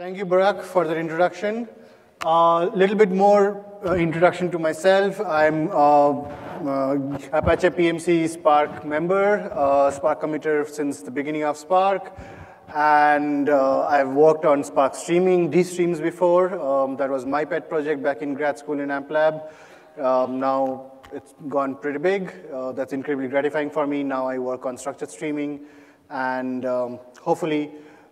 Thank you, Barack, for that introduction. A uh, little bit more uh, introduction to myself. I'm uh, uh Apache PMC Spark member, uh, Spark committer since the beginning of Spark. And uh, I've worked on Spark streaming, D-streams before. Um, that was my pet project back in grad school in AmpLab. Um, now it's gone pretty big. that's incredibly gratifying for me. Now I work on structured streaming. And um, hopefully,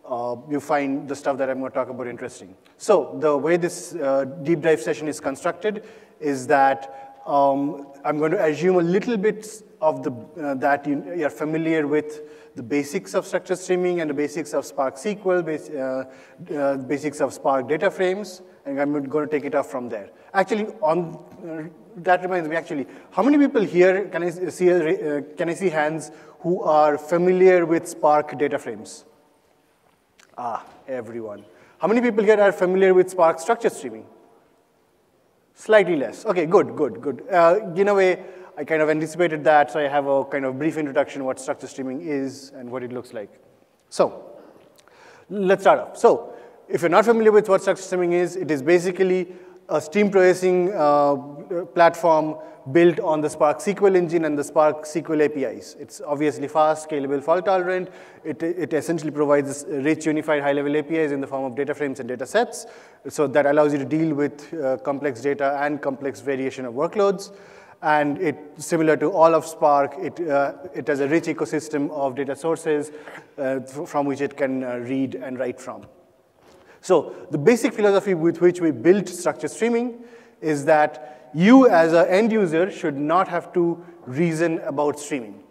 uh, you find the stuff that I'm going to talk about interesting. So the way this uh, deep dive session is constructed is that um, I'm going to assume a little bit of the, uh, that you, are familiar with the basics of structured streaming and the basics of Spark SQL, base, uh, uh, basics of Spark data frames, and I'm going to take it off from there. Actually, on uh, that reminds me, actually, how many people here, can I see, can I see hands, who are familiar with Spark data frames? Ah, everyone. How many people here are familiar with Spark structure streaming? Slightly less. Okay, good, good, good. Uh, in a way, I kind of anticipated that, so I have a kind of brief introduction what structure streaming is and what it looks like. So, let's start off. So, if you're not familiar with what structure streaming is, it is basically a stream processing uh, platform built on the Spark SQL engine and the Spark SQL APIs. It's obviously fast, scalable, fault tolerant. It, it essentially provides rich, unified high-level APIs in the form of data frames and data sets. So that allows you to deal with uh, complex data and complex variation of workloads. And it, similar to all of Spark, it, uh, it has a rich ecosystem of data sources uh, from which it can uh, read and write from. So the basic philosophy with which we built structured streaming is that you as an end user should not have to reason about streaming.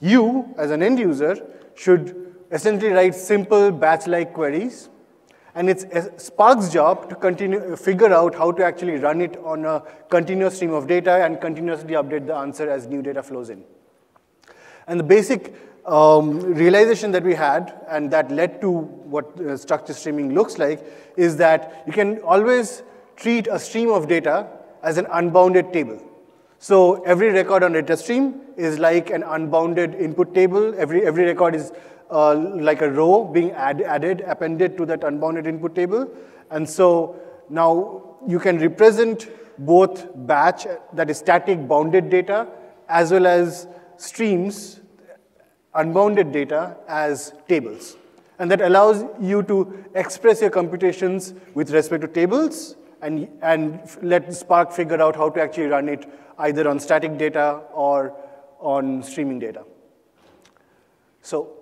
You as an end user should essentially write simple batch-like queries, and it's Spark's job to continue figure out how to actually run it on a continuous stream of data and continuously update the answer as new data flows in. And the basic um, realization that we had, and that led to what uh, structured streaming looks like, is that you can always treat a stream of data as an unbounded table. So every record on data stream is like an unbounded input table. Every, every record is uh, like a row being add, added, appended to that unbounded input table. And so now you can represent both batch, that is static bounded data, as well as streams, unbounded data, as tables. And that allows you to express your computations with respect to tables and, and let Spark figure out how to actually run it either on static data or on streaming data. So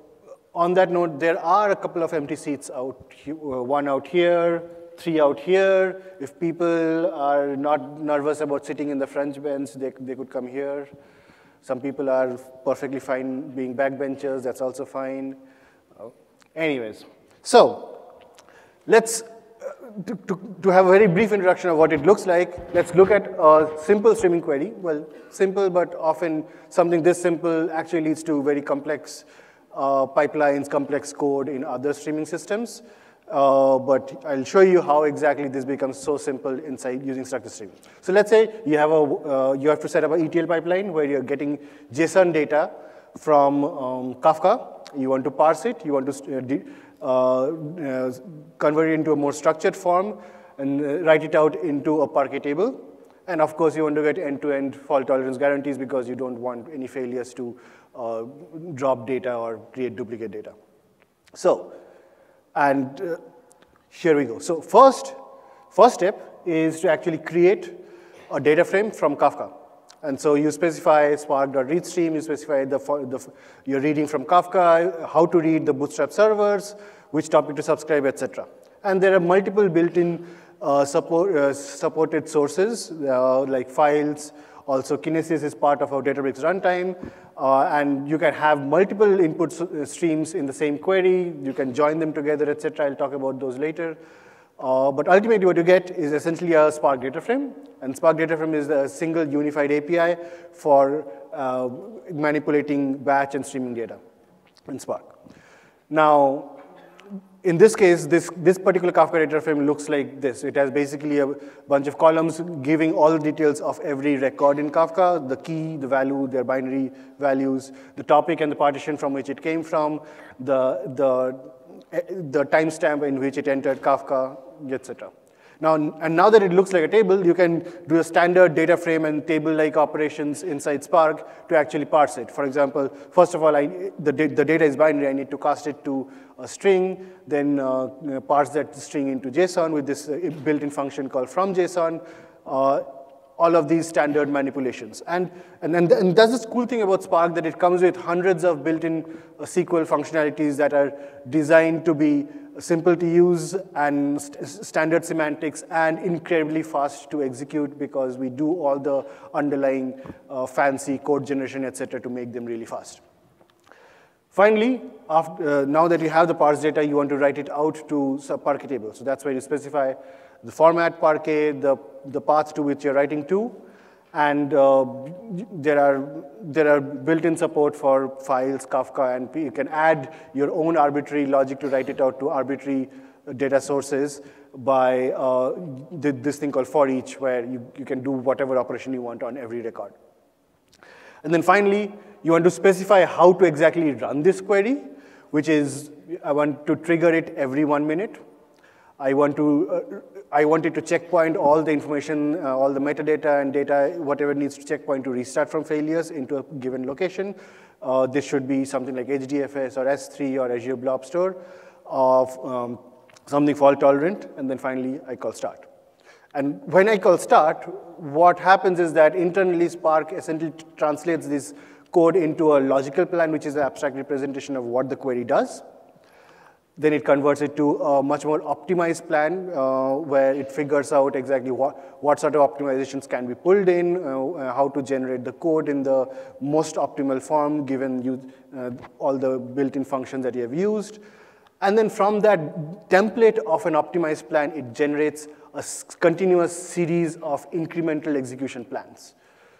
on that note, there are a couple of empty seats out, uh, one out here, three out here. If people are not nervous about sitting in the French bench, they, they could come here. Some people are perfectly fine being backbenchers, that's also fine. Anyways, so let's to, to, to, have a very brief introduction of what it looks like, let's look at a simple streaming query. Well, simple, but often something this simple actually leads to very complex uh, pipelines, complex code in other streaming systems. Uh, but I'll show you how exactly this becomes so simple inside using structured streaming. So let's say you have, a, uh, you have to set up an ETL pipeline where you're getting JSON data from um, Kafka. You want to parse it. You want to uh, uh, uh, convert it into a more structured form and uh, write it out into a Parquet table. And of course, you want to get end-to-end -end fault tolerance guarantees because you don't want any failures to drop data or create duplicate data. So, and uh, here we go. So first, first step is to actually create a data frame from Kafka. And so you specify spark.readstream, you specify the, the, you're reading from Kafka, how to read the Bootstrap servers, which topic to subscribe, etc. And there are multiple built-in uh, support, uh, supported sources, uh, like files. Also, Kinesis is part of our Databricks runtime. Uh, and you can have multiple input uh, streams in the same query. You can join them together, etc. I'll talk about those later. Uh, but ultimately what you get is essentially a Spark data frame. And Spark data frame is a single unified API for uh, manipulating batch and streaming data in Spark. Now, in this case, this, this particular Kafka data frame looks like this. It has basically a bunch of columns giving all the details of every record in Kafka, the key, the value, their binary values, the topic and the partition from which it came from, the, the eh, the timestamp in which it entered Kafka, etc. Now, and now that it looks like a table, you can do a standard data frame and table-like operations inside Spark to actually parse it. For example, first of all, I, the, the data is binary. I need to cast it to a string, then uh, parse that string into JSON with this uh, built-in function called from JSON. Uh, all of these standard manipulations. And, and, and, and that's this cool thing about Spark that it comes with hundreds of built-in uh, SQL functionalities that are designed to be simple to use and st standard semantics and incredibly fast to execute because we do all the underlying uh, fancy code generation, et cetera, to make them really fast. Finally, after, uh, now that you have the parse data, you want to write it out to a Parquet table. So that's where you specify the format Parquet, the, the path to which you're writing to, and uh, there are, there are built-in support for files, Kafka, and you can add your own arbitrary logic to write it out to arbitrary data sources by uh, this thing called for each, where you, you can do whatever operation you want on every record. And then finally, you want to specify how to exactly run this query, which is I want to trigger it every one minute. I want to uh, I wanted to checkpoint all the information, uh, all the metadata and data, whatever needs to checkpoint to restart from failures into a given location. Uh, this should be something like HDFS or S3 or Azure Blob Store of um, something fault tolerant, and then finally I call start. And when I call start, what happens is that internally Spark essentially translates this code into a logical plan, which is an abstract representation of what the query does. Then it converts it to a much more optimized plan uh, where it figures out exactly what, what sort of optimizations can be pulled in, uh, uh how to generate the code in the most optimal form given you, uh, all the built-in functions that you have used. And then from that template of an optimized plan, it generates a continuous series of incremental execution plans.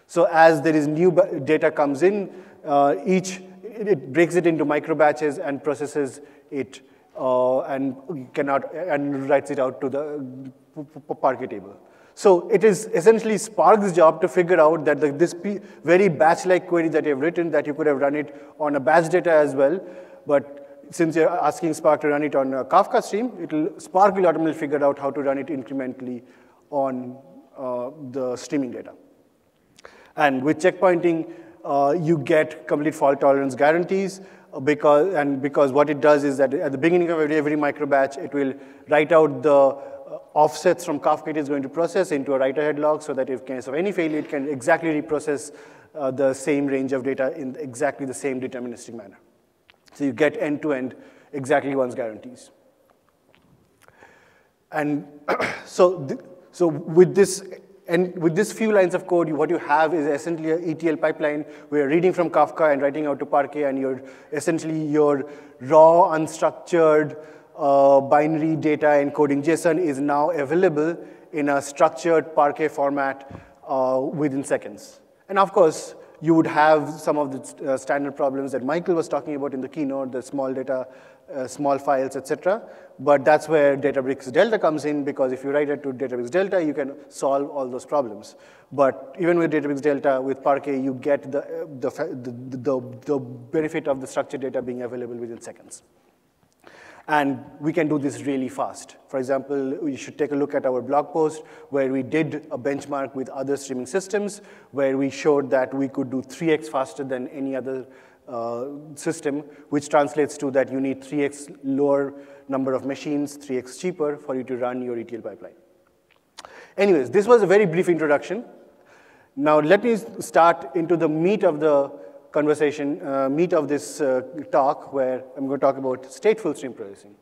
So as there is new data comes in, uh, each, it breaks it into micro batches and processes it uh, and cannot and writes it out to the Parquet table. So it is essentially Spark's job to figure out that the, this very batch-like query that you've written, that you could have run it on a batch data as well, but since you're asking Spark to run it on a Kafka stream, it'll, Spark will automatically figure out how to run it incrementally on uh, the streaming data. And with checkpointing, uh, you get complete fault tolerance guarantees because, and because what it does is that at the beginning of every, every micro batch, it will write out the uh, offsets from Kafka it is going to process into a write-ahead log so that if in case of any failure, it can exactly reprocess uh, the same range of data in exactly the same deterministic manner. So you get end-to-end -end exactly one's guarantees. And so, so with this and with this few lines of code, what you have is essentially an ETL pipeline where you're reading from Kafka and writing out to Parquet, and you're essentially your raw, unstructured uh, binary data encoding JSON is now available in a structured Parquet format uh, within seconds. And of course, you would have some of the uh, standard problems that Michael was talking about in the keynote, the small data uh, small files, etc. But that's where Databricks Delta comes in because if you write it to Databricks Delta, you can solve all those problems. But even with Databricks Delta, with Parquet, you get the, the, the, the, the benefit of the structured data being available within seconds. And we can do this really fast. For example, we should take a look at our blog post where we did a benchmark with other streaming systems where we showed that we could do 3x faster than any other uh, system, which translates to that you need 3x lower number of machines, 3x cheaper for you to run your ETL pipeline. Anyways, this was a very brief introduction. Now let me start into the meat of the conversation, uh, meat of this uh, talk, where I'm going to talk about stateful stream processing.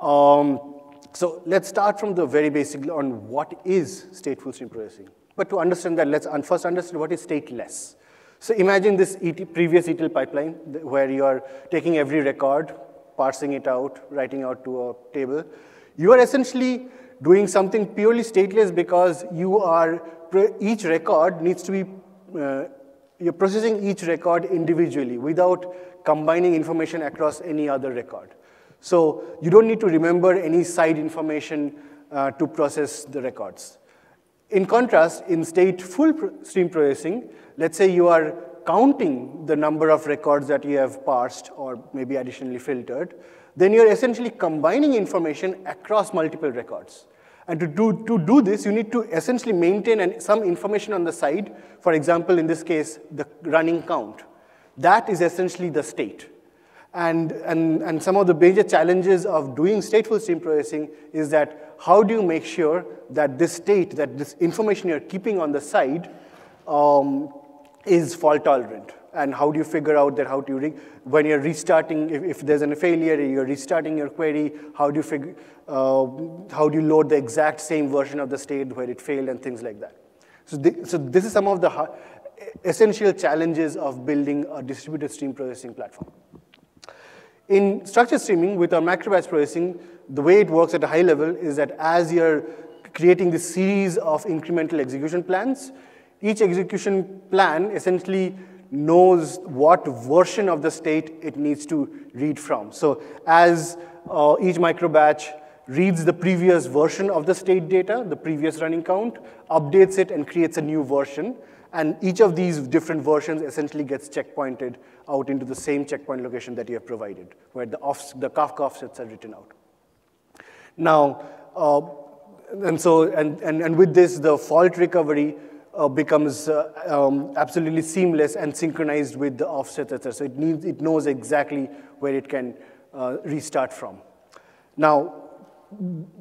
Um, so let's start from the very basic on what is stateful stream processing. But to understand that, let's first understand what is stateless. So imagine this ET, previous ETL pipeline where you are taking every record, parsing it out, writing out to a table. You are essentially doing something purely stateless because you are, each record needs to be, uh, you're processing each record individually without combining information across any other record. So you don't need to remember any side information uh, to process the records. In contrast, in stateful stream processing, let's say you are counting the number of records that you have parsed or maybe additionally filtered, then you're essentially combining information across multiple records. And to do, to do this, you need to essentially maintain an, some information on the side. For example, in this case, the running count. That is essentially the state. And, and, and some of the major challenges of doing stateful stream processing is that how do you make sure that this state, that this information you're keeping on the side um, is fault tolerant? And how do you figure out that how to, re- when you're restarting, if, if there's a failure, you're restarting your query, how do you figure, uh, how do you load the exact same version of the state where it failed and things like that? So, th- so this is some of the essential challenges of building a distributed stream processing platform. In structured streaming, with our macro-batch processing, the way it works at a high level is that as you're creating this series of incremental execution plans, each execution plan essentially knows what version of the state it needs to read from. So as uh, each micro-batch reads the previous version of the state data, the previous running count, updates it, and creates a new version. And each of these different versions essentially gets checkpointed out into the same checkpoint location that you have provided, where the, the Kafka offsets are written out. Now, uh, and so, and, and, and with this, the fault recovery uh, becomes uh, um, absolutely seamless and synchronized with the offset, etc. So it, needs, it knows exactly where it can uh, restart from. Now,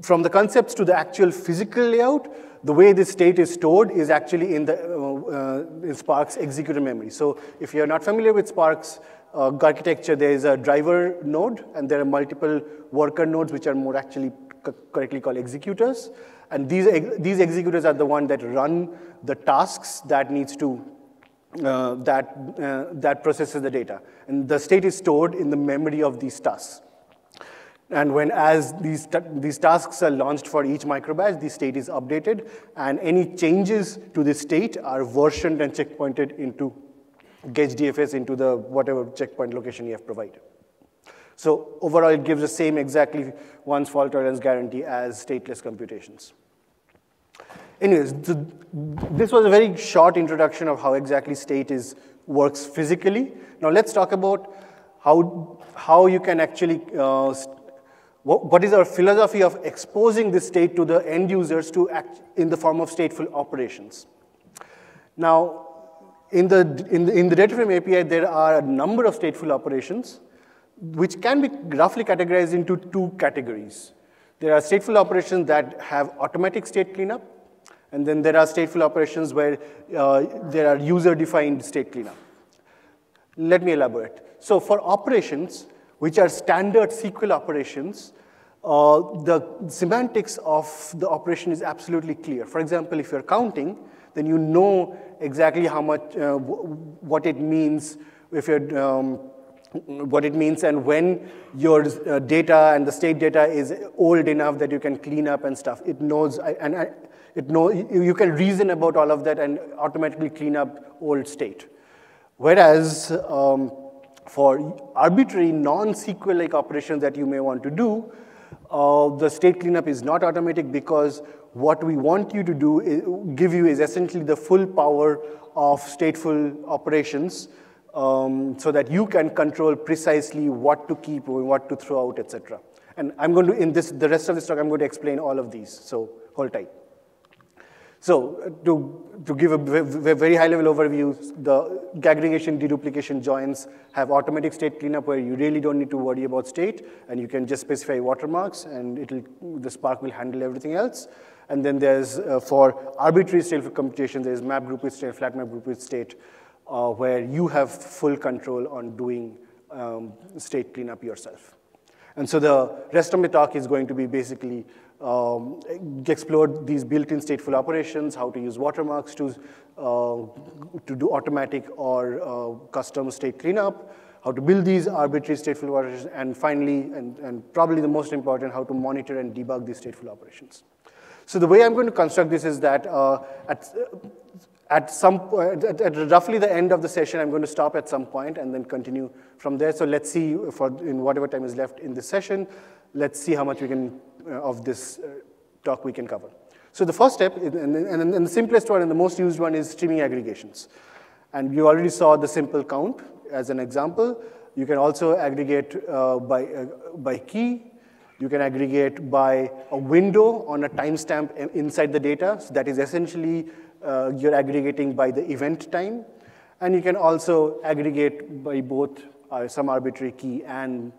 from the concepts to the actual physical layout, the way this state is stored is actually in, the, uh, uh, in Spark's executor memory. So if you're not familiar with Spark's uh, architecture, there is a driver node, and there are multiple worker nodes, which are more actually correctly called executors. And these, these executors are the one that run the tasks that needs to uh, that, uh, that processes the data. And the state is stored in the memory of these tasks. And when as these, these tasks are launched for each microbatch, the state is updated, and any changes to the state are versioned and checkpointed into HDFS into the whatever checkpoint location you have provided. So overall, it gives the same exactly once fault tolerance guarantee as stateless computations. Anyways, this was a very short introduction of how exactly state is works physically. Now let's talk about how, how you can actually uh, what, is our philosophy of exposing this state to the end users to act in the form of stateful operations? Now, in the, in the, in the data frame API, there are a number of stateful operations which can be roughly categorized into two categories. There are stateful operations that have automatic state cleanup, and then there are stateful operations where uh, there are user-defined state cleanup. Let me elaborate. So for operations, which are standard SQL operations, uh, the semantics of the operation is absolutely clear. For example, if you're counting, then you know exactly how much, uh, what it means if you're, um, what it means and when your uh, data and the state data is old enough that you can clean up and stuff. It knows, and it know, you can reason about all of that and automatically clean up old state. Whereas um, for arbitrary non-SQL-like operations that you may want to do, uh, the state cleanup is not automatic because what we want you to do, is, give you is essentially the full power of stateful operations um, so that you can control precisely what to keep, what to throw out, etc. And I'm going to, in this, the rest of this talk, I'm going to explain all of these, so hold tight. So to, to give a very high-level overview, the aggregation deduplication joins have automatic state cleanup where you really don't need to worry about state, and you can just specify watermarks, and it'll, the Spark will handle everything else. And then there's, uh, for arbitrary state computation, there's map group with state, flat map group with state, uh, where you have full control on doing um, state cleanup yourself. And so the rest of my talk is going to be basically um, explored these built-in stateful operations, how to use watermarks to, uh, to do automatic or uh, custom state cleanup, how to build these arbitrary stateful operations, and finally, and, and probably the most important, how to monitor and debug these stateful operations. So the way I'm going to construct this is that uh, at, at some at, at, roughly the end of the session, I'm going to stop at some point and then continue from there. So let's see for in whatever time is left in this session, let's see how much we can of this uh, talk we can cover. So the first step, and, the simplest one and the most used one is streaming aggregations. And you already saw the simple count as an example. You can also aggregate uh, by, uh, by key. You can aggregate by a window on a timestamp inside the data. So that is essentially uh, you're aggregating by the event time. And you can also aggregate by both uh, some arbitrary key and,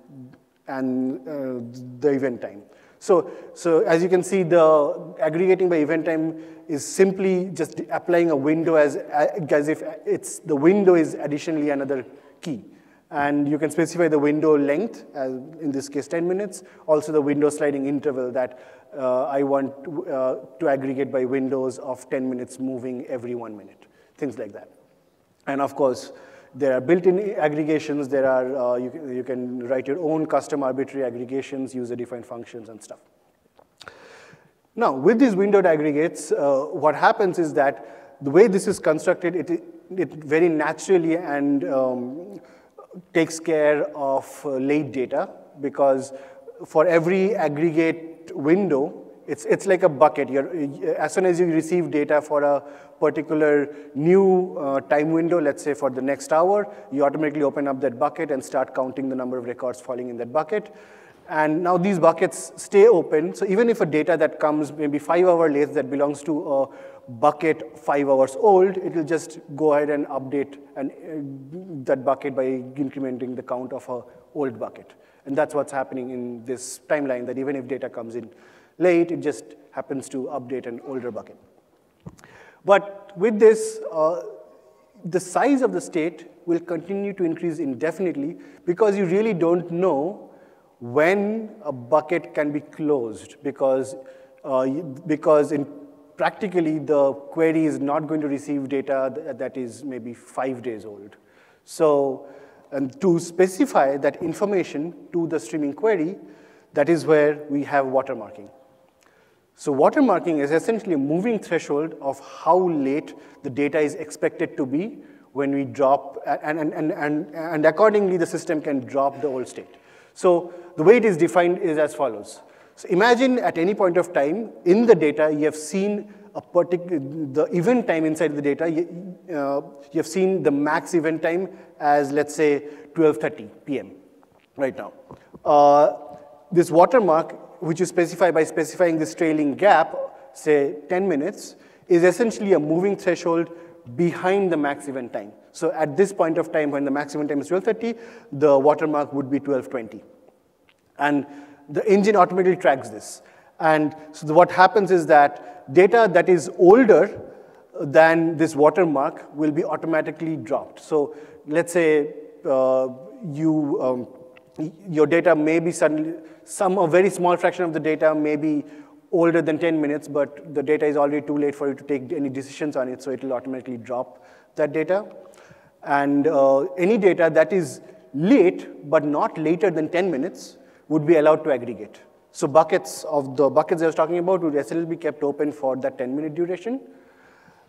and uh, the event time. So, so as you can see, the aggregating by event time is simply just applying a window as, as if it's, the window is additionally another key. And you can specify the window length, as in this case 10 minutes, also the window sliding interval that uh, I want uh, to aggregate by windows of 10 minutes moving every one minute, things like that. And of course, there are built-in aggregations. There are, uh, you, can, you can write your own custom arbitrary aggregations, user-defined functions and stuff. Now, with these windowed aggregates, uh, what happens is that the way this is constructed, it, it very naturally and um, takes care of uh, late data because for every aggregate window, it's, it's like a bucket. You're, as soon as you receive data for a particular new uh, time window, let's say for the next hour, you automatically open up that bucket and start counting the number of records falling in that bucket. And now these buckets stay open. So even if a data that comes maybe five hours late that belongs to a bucket five hours old, it will just go ahead and update and, uh, that bucket by incrementing the count of a old bucket. And that's what's happening in this timeline, that even if data comes in late, it just happens to update an older bucket. But with this, uh, the size of the state will continue to increase indefinitely because you really don't know when a bucket can be closed because, uh, because in practically the query is not going to receive data that is maybe five days old. So and to specify that information to the streaming query, that is where we have watermarking. So watermarking is essentially a moving threshold of how late the data is expected to be when we drop, and, and, and, and, and accordingly the system can drop the old state. So the way it is defined is as follows. So imagine at any point of time in the data you have seen a particular, the event time inside the data, you, uh, you have seen the max event time as let's say 12.30 p.m. right now. Uh, this watermark which you specify by specifying this trailing gap, say 10 minutes, is essentially a moving threshold behind the max event time. So at this point of time, when the max event time is 12.30, the watermark would be 12.20. And the engine automatically tracks this. And so what happens is that data that is older than this watermark will be automatically dropped. So let's say uh, you, um, your data may be suddenly, some a very small fraction of the data may be older than 10 minutes, but the data is already too late for you to take any decisions on it, so it will automatically drop that data. And uh, any data that is late, but not later than 10 minutes, would be allowed to aggregate. So buckets of the buckets I was talking about would still be kept open for that 10-minute duration.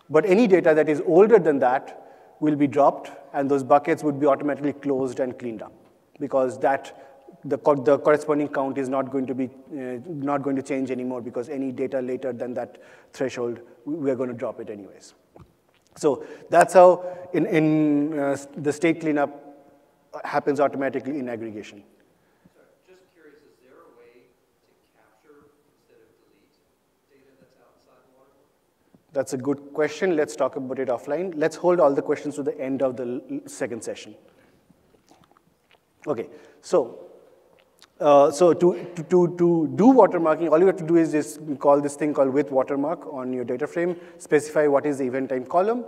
But any data that is older than that will be dropped, and those buckets would be automatically closed and cleaned up because that the, the corresponding count is not going to be uh, not going to change anymore because any data later than that threshold, we're going to drop it anyways. So that's how in, in uh, the state cleanup happens automatically in aggregation. just curious, is there a way to capture instead of delete data that's? That's a good question. Let's talk about it offline. Let's hold all the questions to the end of the second session. Okay, so uh, so to, to, to, do watermarking, all you have to do is just call this thing called with watermark on your data frame, specify what is the event time column,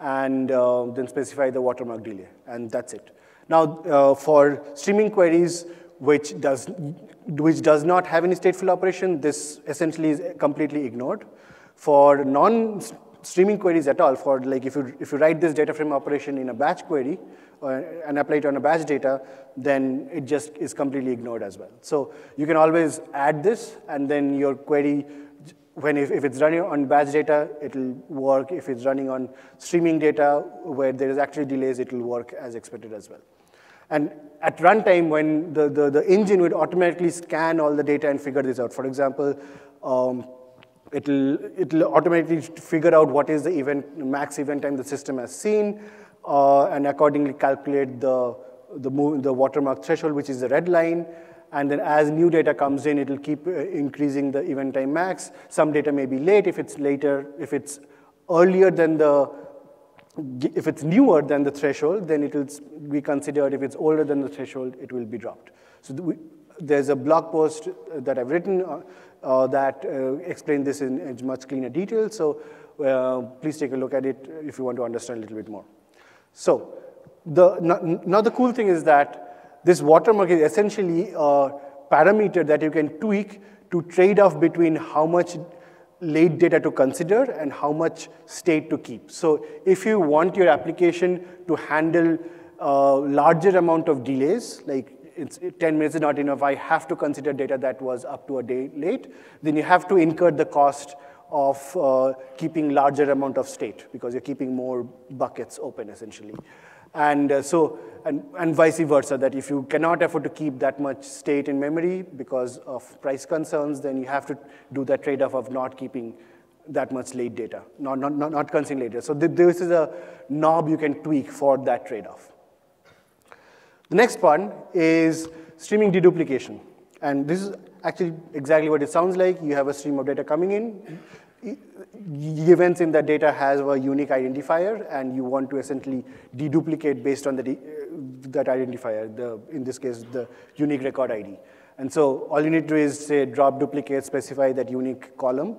and uh, then specify the watermark delay, and that's it. Now, uh, for streaming queries, which does, which does not have any stateful operation, this essentially is completely ignored. For non-streaming queries at all, for like if you, if you write this data frame operation in a batch query, and apply it on a batch data, then it just is completely ignored as well. So you can always add this, and then your query, when if, if it's running on batch data, it'll work. If it's running on streaming data where there is actually delays, it'll work as expected as well. And at runtime, when the, the, the engine would automatically scan all the data and figure this out. For example, um, it'll, it'll automatically figure out what is the event, max event time the system has seen, uh, and accordingly calculate the, the, the watermark threshold, which is the red line. And then as new data comes in, it'll keep uh, increasing the event time max. Some data may be late. If it's later, if it's earlier than the, if it's newer than the threshold, then it will be considered. If it's older than the threshold, it will be dropped. So there's a blog post that I've written uh, uh, that uh, explains this in, in, much cleaner detail. So uh, please take a look at it if you want to understand a little bit more. So the, now the cool thing is that this watermark is essentially a parameter that you can tweak to trade off between how much late data to consider and how much state to keep. So if you want your application to handle a larger amount of delays, like it's 10 minutes is not enough, I have to consider data that was up to a day late, then you have to incur the cost of uh, keeping larger amount of state because you're keeping more buckets open essentially. And uh, so, and, and vice versa, that if you cannot afford to keep that much state in memory because of price concerns, then you have to do that trade-off of not keeping that much late data, not, not, not, not considering later. So th this is a knob you can tweak for that trade-off. The next one is streaming deduplication. And this is actually exactly what it sounds like. You have a stream of data coming in events in that data has a unique identifier, and you want to essentially deduplicate based on the de that identifier, the, in this case, the unique record ID. And so all you need to do is say drop duplicate, specify that unique column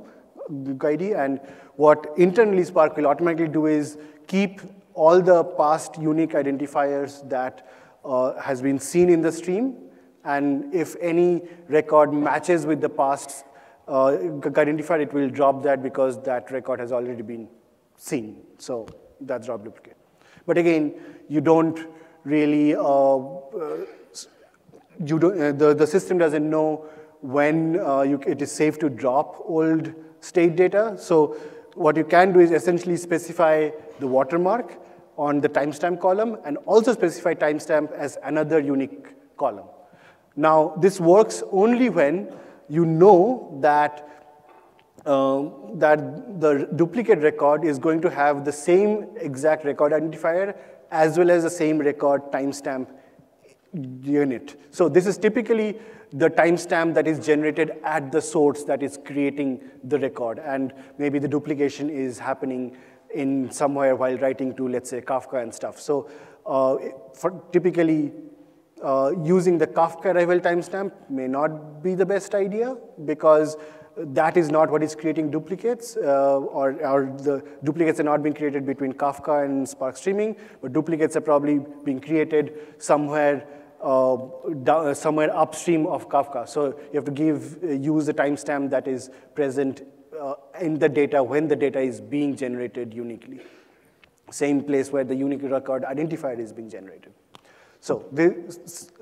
ID, and what internally Spark will automatically do is keep all the past unique identifiers that uh, has been seen in the stream, and if any record matches with the past uh, identified, it will drop that because that record has already been seen. So that's drop duplicate. But again, you don't really, uh, uh, you don't, uh, the, the system doesn't know when uh, you, it is safe to drop old state data. So what you can do is essentially specify the watermark on the timestamp column and also specify timestamp as another unique column. Now, this works only when you know that, um, that the duplicate record is going to have the same exact record identifier as well as the same record timestamp unit. So this is typically the timestamp that is generated at the source that is creating the record. And maybe the duplication is happening in somewhere while writing to, let's say, Kafka and stuff. So uh, for typically, uh, using the Kafka arrival timestamp may not be the best idea because that is not what is creating duplicates, uh, or, or, the duplicates are not being created between Kafka and Spark Streaming, but duplicates are probably being created somewhere uh, down, uh, somewhere upstream of Kafka. So you have to give, uh, use the timestamp that is present in the data when the data is being generated uniquely. Same place where the unique record identifier is being generated. So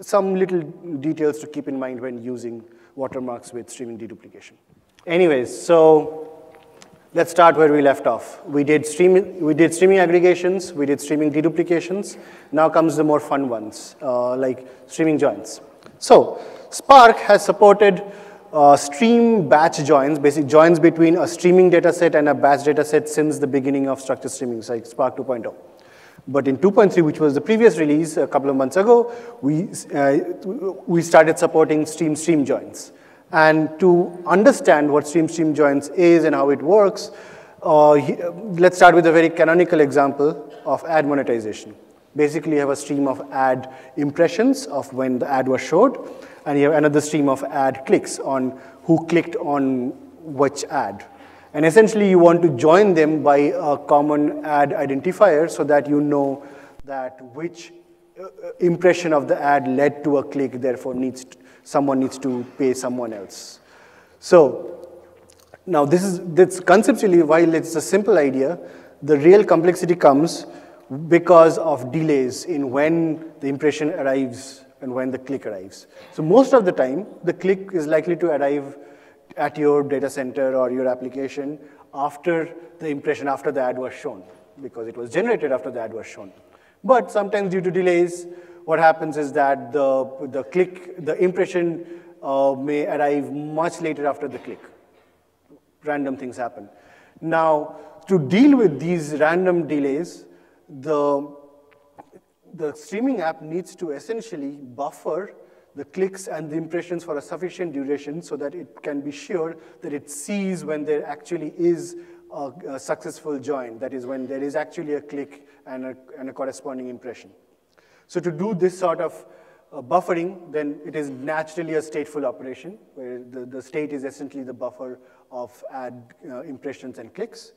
some little details to keep in mind when using watermarks with streaming deduplication. Anyways, so let's start where we left off. We did, stream, we did streaming aggregations, we did streaming deduplications. Now comes the more fun ones, uh, like streaming joins. So Spark has supported uh, stream batch joins, basic joins between a streaming data set and a batch data set since the beginning of structured streaming, like Spark 2.0. But in 2.3, which was the previous release a couple of months ago, we, uh, we started supporting stream stream joins. And to understand what stream stream joins is and how it works, uh, let's start with a very canonical example of ad monetization. Basically, you have a stream of ad impressions of when the ad was showed, and you have another stream of ad clicks on who clicked on which ad. And essentially, you want to join them by a common ad identifier so that you know that which uh, impression of the ad led to a click, therefore needs to, someone needs to pay someone else. So now this is this conceptually, while it's a simple idea, the real complexity comes because of delays in when the impression arrives and when the click arrives. So most of the time, the click is likely to arrive at your data center or your application after the impression, after the ad was shown, because it was generated after the ad was shown. But sometimes due to delays, what happens is that the, the click, the impression uh, may arrive much later after the click. Random things happen. Now, to deal with these random delays, the the streaming app needs to essentially buffer the clicks and the impressions for a sufficient duration so that it can be sure that it sees when there actually is a, a successful join, that is when there is actually a click and a, and a corresponding impression. So to do this sort of uh, buffering, then it is naturally a stateful operation, where the, the state is essentially the buffer of ad uh, impressions and clicks.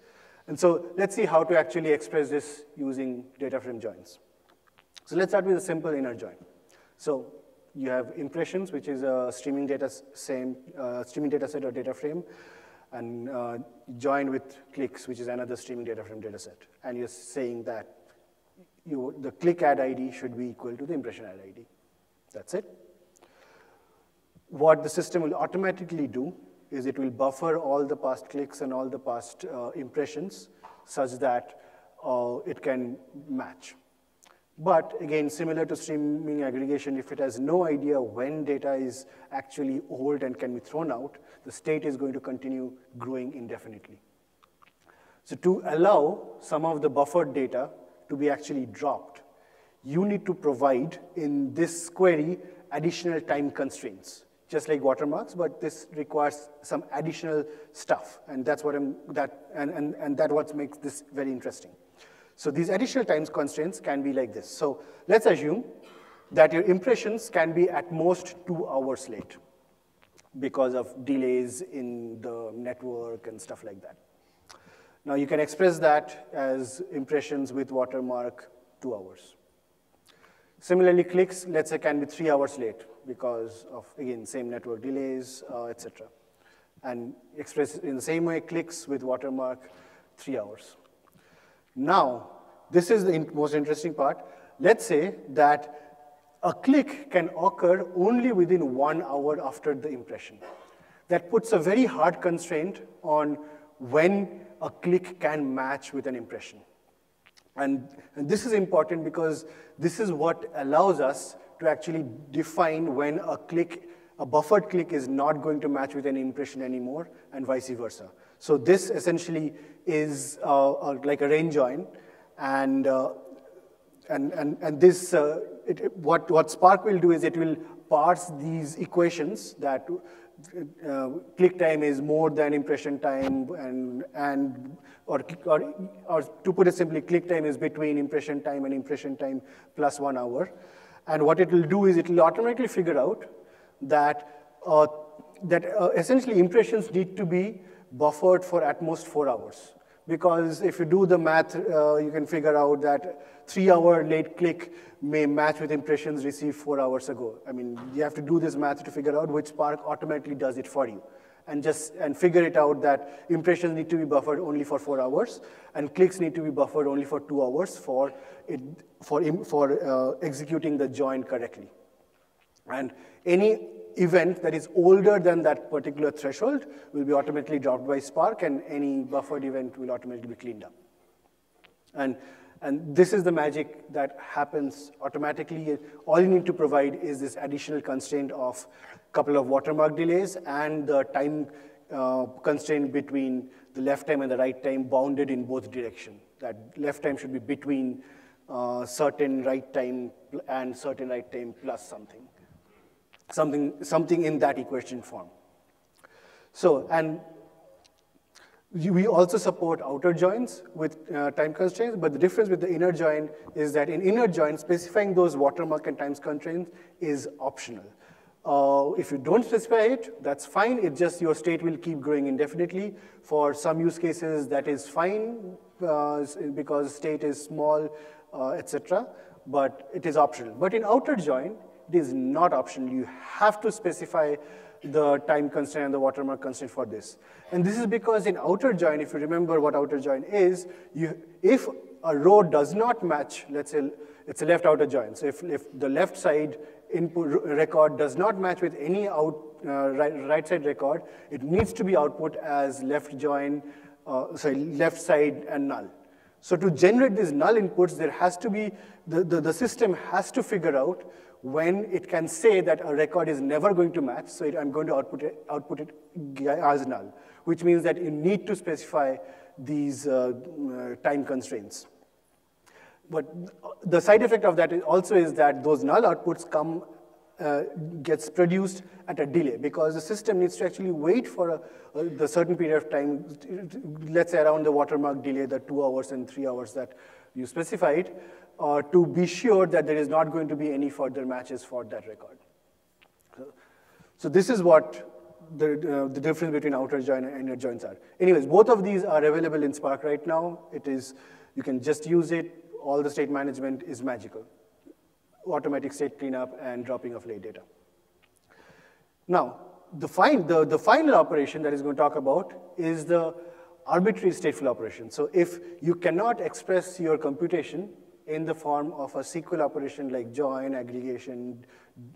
And so let's see how to actually express this using data frame joins. So let's start with a simple inner join. So you have impressions, which is a streaming data same uh, streaming data set or data frame, and uh, joined with clicks, which is another streaming data frame data set. And you're saying that you, the click ad ID should be equal to the impression ad ID. That's it. What the system will automatically do is it will buffer all the past clicks and all the past uh, impressions such that uh, it can match. But again, similar to streaming aggregation, if it has no idea when data is actually old and can be thrown out, the state is going to continue growing indefinitely. So to allow some of the buffered data to be actually dropped, you need to provide in this query additional time constraints, just like watermarks, but this requires some additional stuff, and that's what I'm, that, and, and, and that what makes this very interesting. So these additional time constraints can be like this. So let's assume that your impressions can be at most two hours late because of delays in the network and stuff like that. Now you can express that as impressions with watermark two hours. Similarly, clicks, let's say, can be three hours late because of, again, same network delays, uh, etc. And express in the same way, clicks with watermark, three hours. Now, this is the most interesting part. Let's say that a click can occur only within one hour after the impression. That puts a very hard constraint on when a click can match with an impression. And, and, this is important because this is what allows us to actually define when a click, a buffered click is not going to match with an impression anymore, and vice versa. So this essentially is uh, uh, like a range join, and, uh, and, and, and this, uh, it, what, what Spark will do is it will parse these equations that uh, click time is more than impression time, and, and or, or, or to put it simply, click time is between impression time and impression time plus one hour. And what it will do is it will automatically figure out that, uh, that essentially impressions need to be buffered for at most four hours. Because if you do the math, uh, you can figure out that three hour late click may match with impressions received four hours ago. I mean, you have to do this math to figure out which Spark automatically does it for you. And just and figure it out that impressions need to be buffered only for four hours, and clicks need to be buffered only for two hours for it for for uh, executing the join correctly. And any event that is older than that particular threshold will be automatically dropped by Spark, and any buffered event will automatically be cleaned up. And, and this is the magic that happens automatically. All you need to provide is this additional constraint of a couple of watermark delays and the time uh, constraint between the left time and the right time bounded in both directions. That left time should be between uh, certain right time and certain right time plus something something, something in that equation form. So, and we also support outer joins with uh, time constraints, but the difference with the inner join is that in inner join, specifying those watermark and times constraints is optional. Uh, if you don't specify it, that's fine. It just your state will keep growing indefinitely. For some use cases, that is fine uh, because state is small, uh, etc. But it is optional. But in outer join, it is not optional. You have to specify the time constraint and the watermark constraint for this. And this is because in outer join, if you remember what outer join is, you, if a row does not match, let's say it's a left outer join. So if, if the left side input record does not match with any out, uh, right, right, side record, it needs to be output as left join, uh, sorry, left side and null. So to generate these null inputs, there has to be, the, the, the system has to figure out when it can say that a record is never going to match, so it, I'm going to output it, output it as null, which means that you need to specify these uh, uh, time constraints. but the side effect of that also is that those null outputs come, uh, gets produced at a delay because the system needs to actually wait for a, a, the certain period of time, let's say around the watermark delay, the two hours and three hours that you specified, uh, to be sure that there is not going to be any further matches for that record. So this is what the, uh, the difference between outer join and inner joins are. Anyways, both of these are available in Spark right now. It is, you can just use it. All the state management is magical. Automatic state cleanup and dropping of late data. Now, the, fin the, the final operation that is going to talk about is the arbitrary stateful operation. So if you cannot express your computation in the form of a SQL operation like join, aggregation,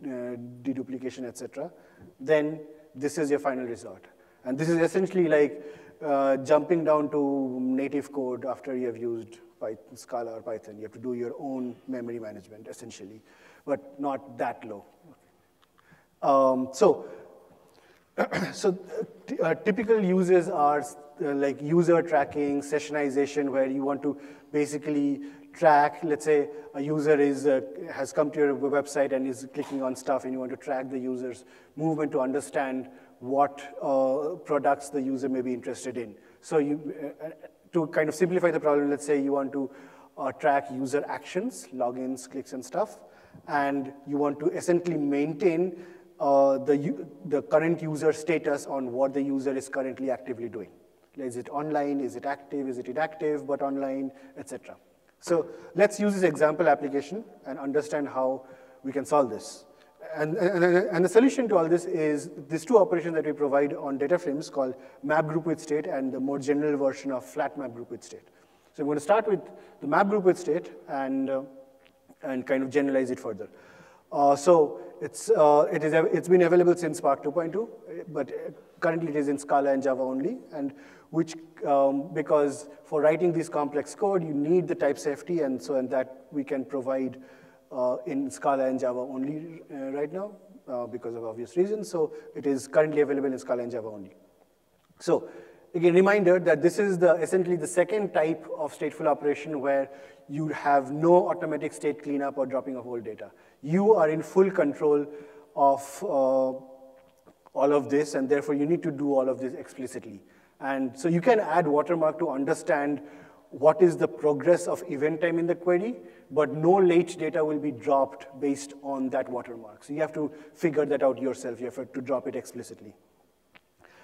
uh, deduplication, etc., then this is your final result. And this is essentially like uh, jumping down to native code after you have used Python, Scala or Python. You have to do your own memory management, essentially, but not that low. Um, so, so uh, typical uses are uh, like user tracking, sessionization, where you want to basically track, let's say a user is, uh, has come to your website and is clicking on stuff and you want to track the user's movement to understand what uh, products the user may be interested in. So you, uh, uh, to kind of simplify the problem, let's say you want to uh, track user actions, logins, clicks and stuff, and you want to essentially maintain uh, the, the current user status on what the user is currently actively doing. Is it online, is it active, is it inactive, but online, etc. So let's use this example application and understand how we can solve this. And, and, and, the solution to all this is these two operations that we provide on data frames called map group with state and the more general version of flat map group with state. So I'm going to start with the map group with state and, uh, and kind of generalize it further. Uh, so it's, uh, it is, it's been available since Spark 2.2, but currently it is in Scala and Java only. And which, um, because for writing these complex code, you need the type safety, and so and that we can provide uh, in Scala and Java only uh, right now, uh, because of obvious reasons. So it is currently available in Scala and Java only. So again, reminder that this is the essentially the second type of stateful operation where you have no automatic state cleanup or dropping of old data. You are in full control of uh, all of this, and therefore you need to do all of this explicitly. And so you can add watermark to understand what is the progress of event time in the query, but no late data will be dropped based on that watermark. So you have to figure that out yourself. You have to drop it explicitly.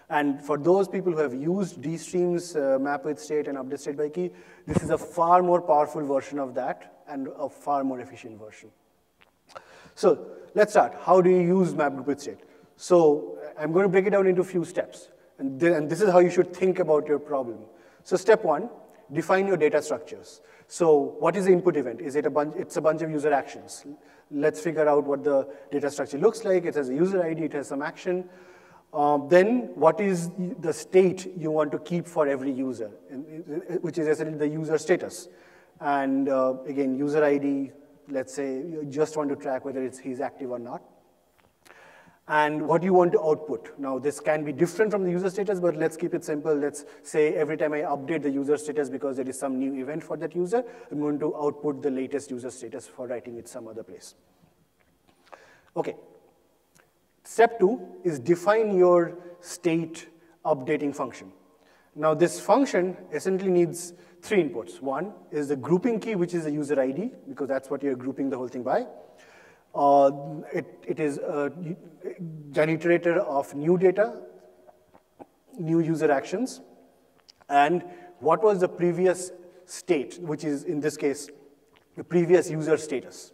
And for those people who have used dstreams, uh, map with state, and update state by key, this is a far more powerful version of that and a far more efficient version. So let's start. How do you use map with state? So I'm going to break it down into a few steps. And, th and this is how you should think about your problem. So step one, define your data structures. So what is the input event? Is it a bunch, it's a bunch of user actions. Let's figure out what the data structure looks like. It has a user ID, it has some action. Um, then what is the state you want to keep for every user, which is essentially the user status. And uh, again, user ID, let's say you just want to track whether it's, he's active or not and what you want to output. Now, this can be different from the user status, but let's keep it simple. Let's say every time I update the user status because there is some new event for that user, I'm going to output the latest user status for writing it some other place. Okay. Step two is define your state updating function. Now, this function essentially needs three inputs. One is the grouping key, which is the user ID, because that's what you're grouping the whole thing by. Uh, it, it is a generator of new data, new user actions, and what was the previous state, which is in this case, the previous user status.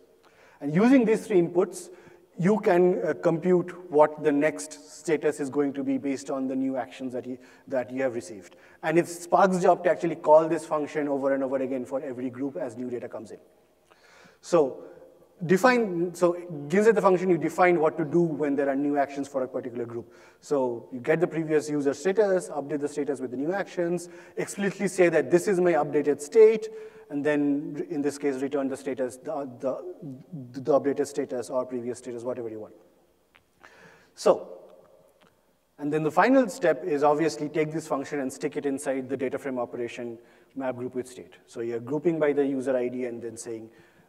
And using these three inputs, you can uh, compute what the next status is going to be based on the new actions that you, that you have received. And it's Spark's job to actually call this function over and over again for every group as new data comes in. So define, so gives it the function, you define what to do when there are new actions for a particular group. So you get the previous user status, update the status with the new actions, explicitly say that this is my updated state, and then in this case, return the status, the, the, the updated status or previous status, whatever you want. So, And then the final step is obviously take this function and stick it inside the data frame operation map group with state. So you're grouping by the user ID and then saying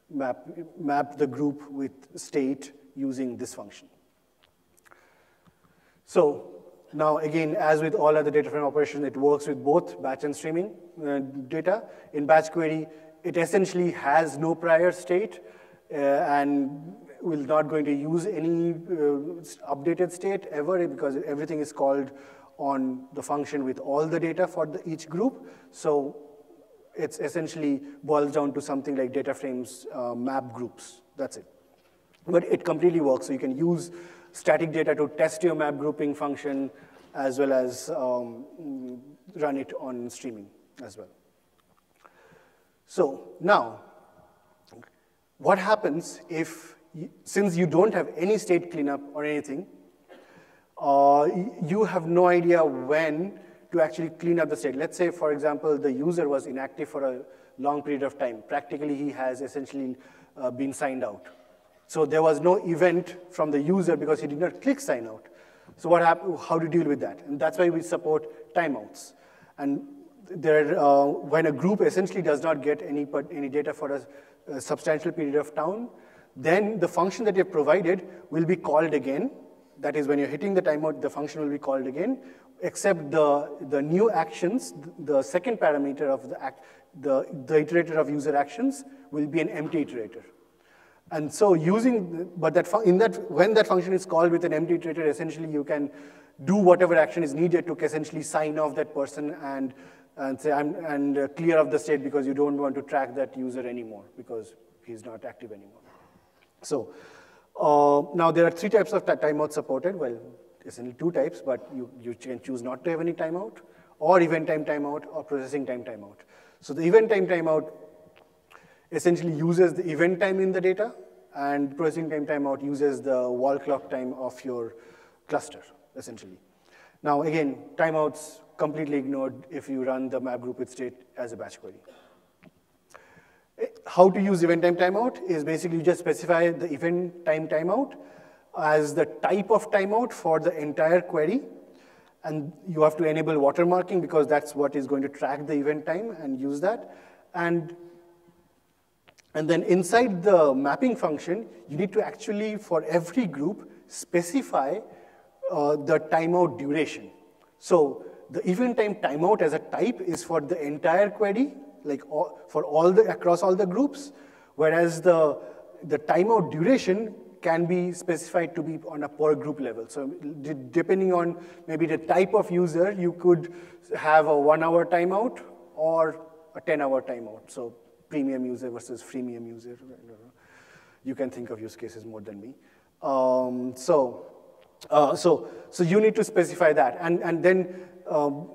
map, map the group with state using this function. So now again, as with all other data frame operations, it works with both batch and streaming uh, data. In batch query, it essentially has no prior state uh, and will not going to use any uh, updated state ever because everything is called on the function with all the data for the, each group. So it's essentially boils down to something like data frames uh, map groups. That's it. But it completely works. So you can use static data to test your map grouping function as well as um, run it on streaming as well. So now, what happens if, since you don't have any state cleanup or anything, uh, you have no idea when to actually clean up the state. Let's say, for example, the user was inactive for a long period of time. Practically, he has essentially uh, been signed out. So there was no event from the user because he did not click sign out. So what happened, how to deal with that? And that's why we support timeouts. And there, uh, when a group essentially does not get any, any data for a, a substantial period of time, then the function that you've provided will be called again. That is, when you're hitting the timeout, the function will be called again, except the, the new actions, the second parameter of the, act, the, the iterator of user actions will be an empty iterator. And so using, but that in that, when that function is called with an empty iterator, essentially you can do whatever action is needed to essentially sign off that person and, and say, I'm, and uh, clear of the state because you don't want to track that user anymore because he's not active anymore. So uh, now there are three types of timeout supported. Well, essentially two types, but you, you can choose not to have any timeout or event time timeout or processing time timeout. So the event time timeout essentially uses the event time in the data, and processing time timeout uses the wall clock time of your cluster, essentially. Now, again, timeouts completely ignored if you run the map group with state as a batch query. Eh, how to use event time timeout is basically you just specify the event time timeout as the type of timeout for the entire query. And you have to enable watermarking because that's what is going to track the event time and use that. And and then inside the mapping function, you need to actually, for every group, specify uh, the timeout duration. So the event time timeout as a type is for the entire query, like all, for all the, across all the groups, whereas the, the timeout duration can be specified to be on a per group level. So depending on maybe the type of user, you could have a one hour timeout or a 10 hour timeout. So premium user versus freemium user. You can think of use cases more than me. Um, so, uh, so, so you need to specify that. And, and then um,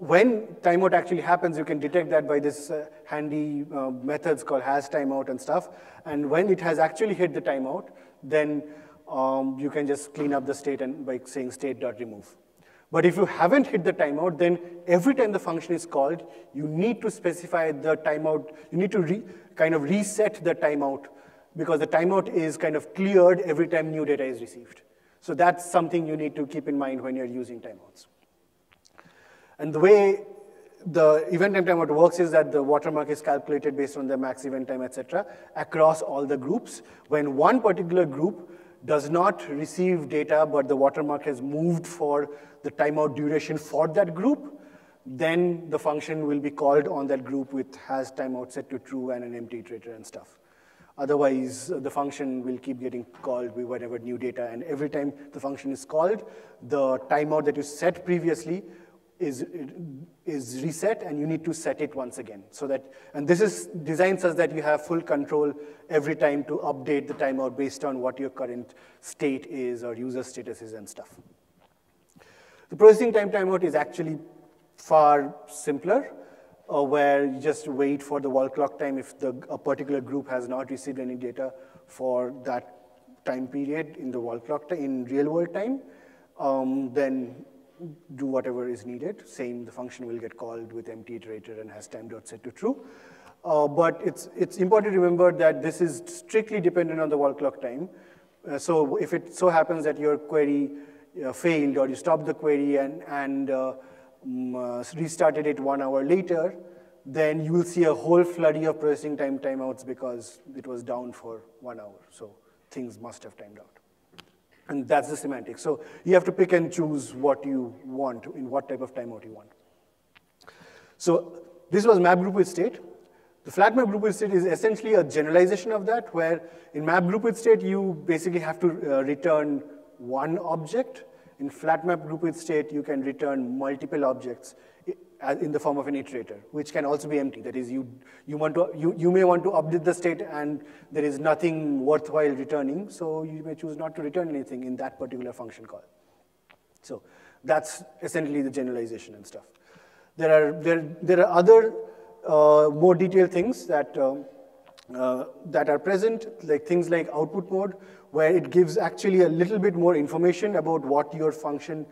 when timeout actually happens, you can detect that by this uh, handy uh, methods called has timeout and stuff. And when it has actually hit the timeout, then um, you can just clean up the state and by saying state.remove. But if you haven't hit the timeout, then every time the function is called, you need to specify the timeout. You need to kind of reset the timeout because the timeout is kind of cleared every time new data is received. So that's something you need to keep in mind when you're using timeouts. And the way the event time timeout works is that the watermark is calculated based on the max event time, et cetera, across all the groups. When one particular group does not receive data, but the watermark has moved for the timeout duration for that group, then the function will be called on that group with has timeout set to true and an empty iterator and stuff. Otherwise, the function will keep getting called with whatever new data, and every time the function is called, the timeout that you set previously is, is reset and you need to set it once again. So that, and this is designed such that you have full control every time to update the timeout based on what your current state is or user status is and stuff. The processing time timeout is actually far simpler, uh, where you just wait for the wall clock time if the, a particular group has not received any data for that time period in the wall clock in real world time, um, then do whatever is needed. Same, the function will get called with empty iterator and has time dot set to true. Uh, but it's, it's important to remember that this is strictly dependent on the wall clock time. Uh, so if it so happens that your query uh, failed or you stopped the query and, and um, restarted it one hour later, then you will see a whole flurry of processing time timeouts because it was down for one hour. So things must have timed out. And that's the semantics. So you have to pick and choose what you want, in what type of timeout you want. So this was map group with state. The flat map group with state is essentially a generalization of that, where in map group with state, you basically have to uh, return one object. In flat map group with state, you can return multiple objects in the form of an iterator, which can also be empty. That is, you, you, want to, you, you may want to update the state and there is nothing worthwhile returning, so you may choose not to return anything in that particular function call. So that's essentially the generalization and stuff. There are, there, there are other uh, more detailed things that, um, uh, that are present, like things like output mode, where it gives actually a little bit more information about what your function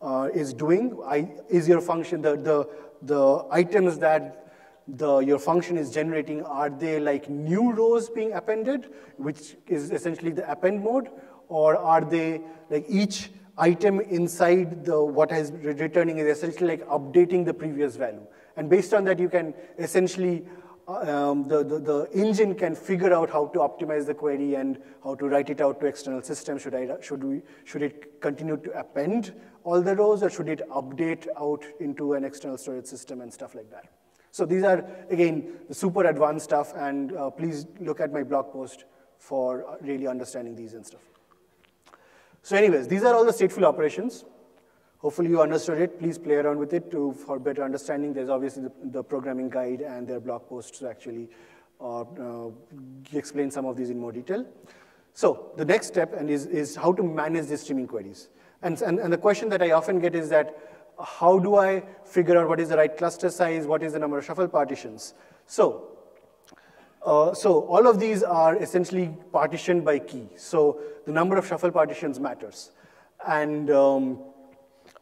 uh, is doing. I, is your function, the, the, the items that the, your function is generating, are they like new rows being appended, which is essentially the append mode, or are they like each item inside the what is returning is essentially like updating the previous value. And based on that, you can essentially um, the, the, the, engine can figure out how to optimize the query and how to write it out to external systems. Should, I, should, we, should it continue to append all the rows or should it update out into an external storage system and stuff like that? So these are, again, the super advanced stuff and uh, please look at my blog post for really understanding these and stuff. So anyways, these are all the stateful operations. Hopefully you understood it. Please play around with it to, for better understanding. There's obviously the, the programming guide and their blog posts to actually uh, uh, explain some of these in more detail. So the next step and is, is how to manage the streaming queries. And, and, and the question that I often get is that how do I figure out what is the right cluster size, what is the number of shuffle partitions? So, uh, so all of these are essentially partitioned by key. So the number of shuffle partitions matters. And um,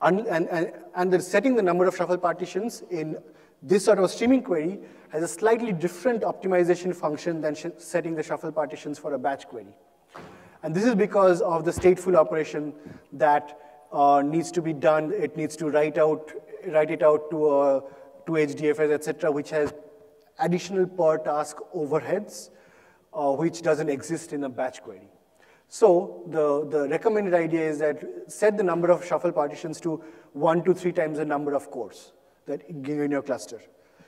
and, and, and the setting the number of shuffle partitions in this sort of streaming query has a slightly different optimization function than setting the shuffle partitions for a batch query. And this is because of the stateful operation that uh, needs to be done. It needs to write out, write it out to a to HDFS, etc., which has additional per task overheads, uh, which doesn't exist in a batch query. So the, the recommended idea is that set the number of shuffle partitions to one to three times the number of cores that in your cluster.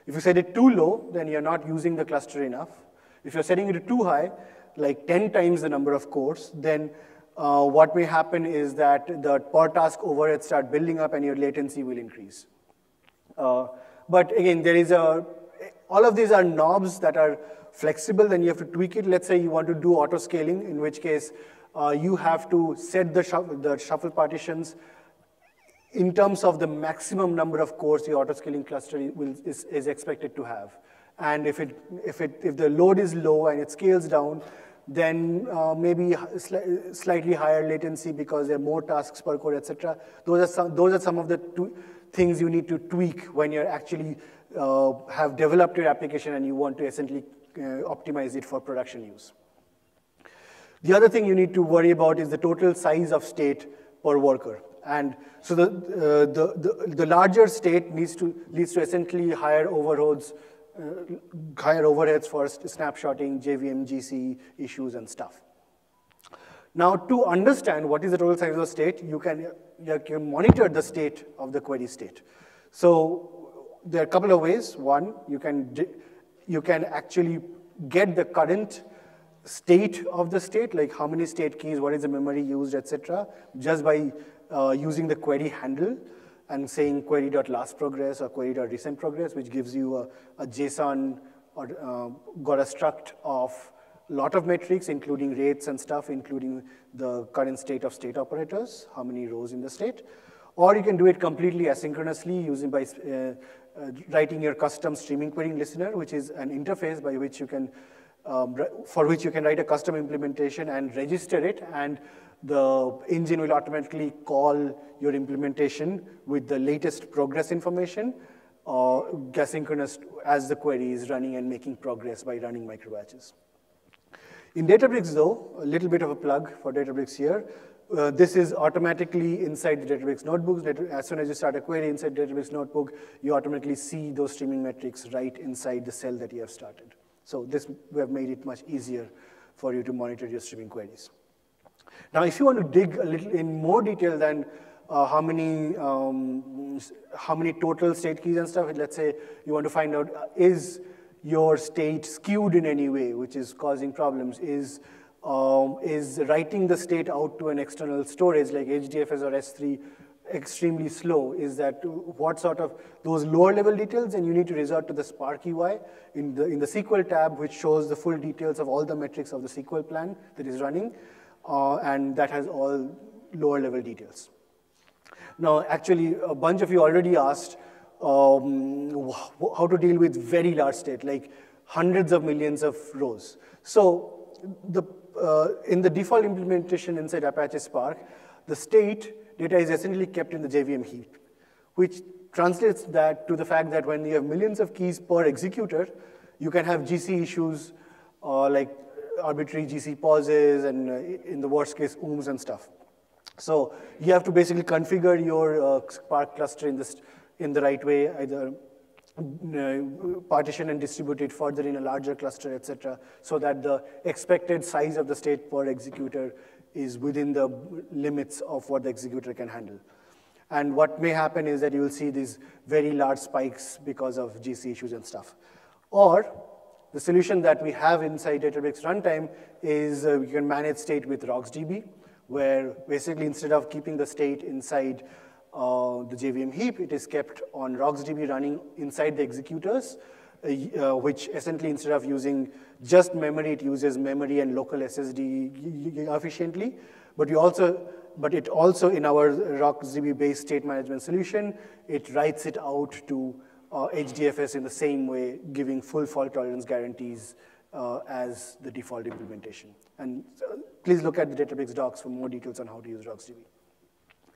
If you set it too low, then you're not using the cluster enough. If you're setting it too high, like 10 times the number of cores, then uh, what may happen is that the per task overhead start building up and your latency will increase. Uh, but again, there is a, all of these are knobs that are flexible, then you have to tweak it. Let's say you want to do auto scaling, in which case uh, you have to set the shuffle, the shuffle partitions in terms of the maximum number of cores the auto-scaling cluster will, is, is, expected to have. And if, it, if, it, if the load is low and it scales down, then uh, maybe sli slightly higher latency because there are more tasks per core, etc. Those are some, those are some of the things you need to tweak when you actually uh, have developed your application and you want to essentially uh, optimize it for production use. The other thing you need to worry about is the total size of state per worker. And so the, uh, the, the, the, larger state needs to, leads to essentially higher overheads, higher overheads for snapshotting, JVM, GC issues and stuff. Now, to understand what is the total size of the state, you can, you can monitor the state of the query state. So there are a couple of ways. One, you can, you can actually get the current state of the state, like how many state keys, what is the memory used, etc., just by uh, using the query handle and saying query.last progress or query.recent progress, which gives you a, a JSON or uh, got a struct of a lot of metrics, including rates and stuff, including the current state of state operators, how many rows in the state. Or you can do it completely asynchronously using by uh, uh, writing your custom streaming querying listener, which is an interface by which you can um, for which you can write a custom implementation and register it, and the engine will automatically call your implementation with the latest progress information, uh, asynchronous as the query is running and making progress by running microbatches. In Databricks, though, a little bit of a plug for Databricks here, uh, this is automatically inside the Databricks notebooks. As soon as you start a query inside Databricks notebook, you automatically see those streaming metrics right inside the cell that you have started. So this, we have made it much easier for you to monitor your streaming queries. Now, if you want to dig a little in more detail than uh, how many um, how many total state keys and stuff, let's say you want to find out uh, is your state skewed in any way, which is causing problems, is um, is writing the state out to an external storage like HDFS or S3 extremely slow? Is that what sort of those lower level details? And you need to resort to the Spark UI in the, in the SQL tab which shows the full details of all the metrics of the SQL plan that is running uh, and that has all lower level details. Now actually a bunch of you already asked um, how to deal with very large state like hundreds of millions of rows. So the, uh, in the default implementation inside Apache Spark, the state data is essentially kept in the JVM heap, which translates that to the fact that when you have millions of keys per executor, you can have GC issues uh, like arbitrary GC pauses and uh, in the worst case, ooms and stuff. So you have to basically configure your uh, Spark cluster in, this, in the right way, either uh, partition and distribute it further in a larger cluster, etc., so that the expected size of the state per executor is within the limits of what the executor can handle. And what may happen is that you will see these very large spikes because of GC issues and stuff. Or the solution that we have inside Databricks runtime is uh, you can manage state with RocksDB, where basically instead of keeping the state inside uh, the JVM heap, it is kept on RocksDB running inside the executors, uh, uh, which essentially instead of using just memory, it uses memory and local SSD efficiently. But you also, but it also in our RocksDB-based state management solution, it writes it out to uh, HDFS in the same way, giving full fault tolerance guarantees uh, as the default implementation. And uh, please look at the Databricks docs for more details on how to use RocksDB.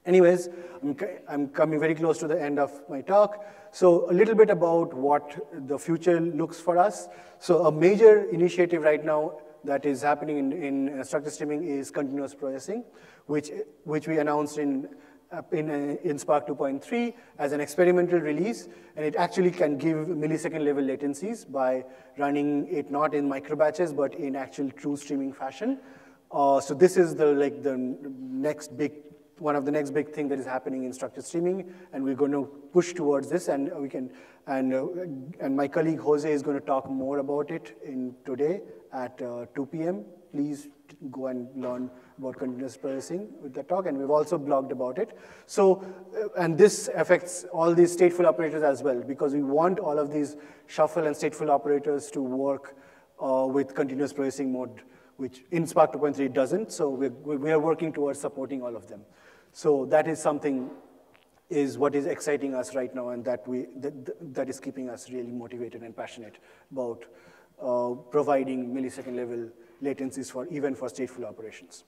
Anyways, I'm, I'm, coming very close to the end of my talk. So a little bit about what the future looks for us. So a major initiative right now that is happening in, in structured streaming is continuous processing, which, which we announced in, in, in Spark 2.3 as an experimental release. And it actually can give millisecond level latencies by running it not in micro batches, but in actual true streaming fashion. Uh, so this is the, like, the next big one of the next big thing that is happening in structured streaming, and we're going to push towards this, and we can, and, uh, and my colleague Jose is going to talk more about it in today at uh, 2 p.m. Please go and learn about continuous processing with the talk, and we've also blogged about it. So, uh, and this affects all these stateful operators as well, because we want all of these shuffle and stateful operators to work uh, with continuous processing mode, which in Spark 2.3 doesn't, so we're, we're working towards supporting all of them. So that is something is what is exciting us right now and that, we, that, that is keeping us really motivated and passionate about uh, providing millisecond level latencies for even for stateful operations.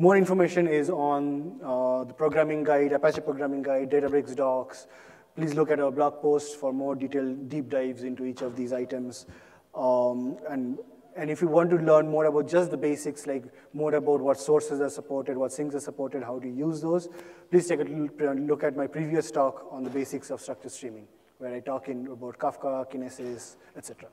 More information is on uh, the programming guide, Apache programming guide, Databricks docs. Please look at our blog posts for more detailed deep dives into each of these items. Um, and and if you want to learn more about just the basics, like more about what sources are supported, what things are supported, how to use those, please take a look at my previous talk on the basics of structured streaming, where I talk in about Kafka, Kinesis, etc.